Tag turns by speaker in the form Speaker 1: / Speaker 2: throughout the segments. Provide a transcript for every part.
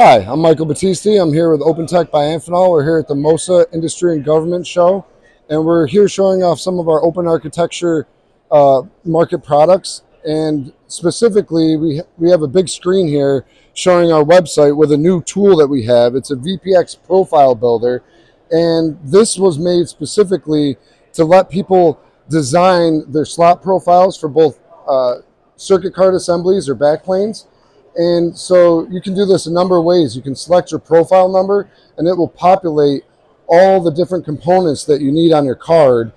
Speaker 1: Hi, I'm Michael Battisti. I'm here with OpenTech by Amphenol. We're here at the MOSA Industry and Government Show, and we're here showing off some of our open architecture uh, market products. And specifically, we, we have a big screen here showing our website with a new tool that we have. It's a VPX profile builder, and this was made specifically to let people design their slot profiles for both uh, circuit card assemblies or backplanes and so you can do this a number of ways. You can select your profile number and it will populate all the different components that you need on your card.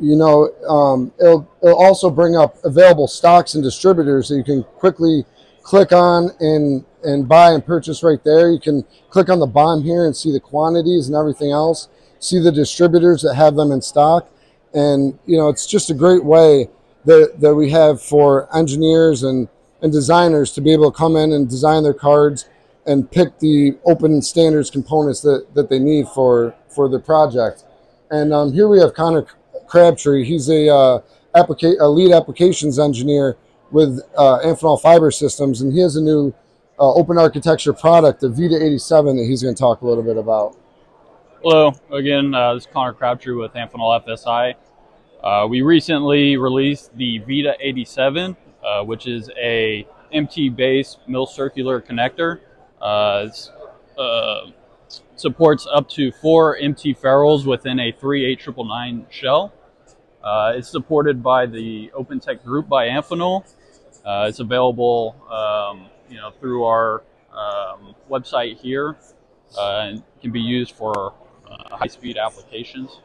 Speaker 1: You know, um, it'll, it'll also bring up available stocks and distributors that you can quickly click on and, and buy and purchase right there. You can click on the BOM here and see the quantities and everything else. See the distributors that have them in stock. And, you know, it's just a great way that, that we have for engineers and and designers to be able to come in and design their cards and pick the open standards components that, that they need for, for the project. And um, here we have Connor Crabtree. He's a, uh, applica- a lead applications engineer with uh, Amphenol Fiber Systems, and he has a new uh, open architecture product, the Vita 87, that he's going to talk a little bit about.
Speaker 2: Hello, again, uh, this is Connor Crabtree with Amphenol FSI. Uh, we recently released the Vita 87, uh, which is a MT base mil circular connector. Uh, uh, supports up to four MT ferrules within a 38999 shell. Uh, it's supported by the OpenTech group by Amphenol. It's available um, you know, through our um, website here and can be used for high-speed applications.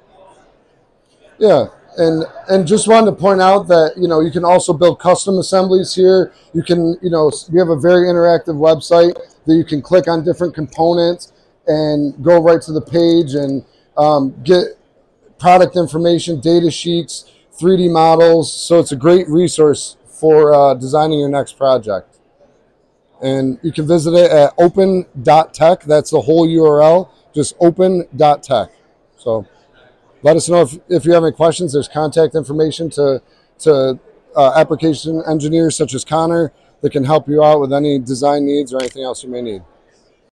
Speaker 1: Yeah, and and just wanted to point out that you know you can also build custom assemblies here. You can you know we have a very interactive website that you can click on different components and go right to the page and um, get product information, data sheets, 3D models. So it's a great resource for uh, designing your next project. And you can visit it at open.tech. That's the whole URL, just open.tech. So let us know if, if you have any questions. There's contact information to, to uh, application engineers such as Connor that can help you out with any design needs or anything else you may need.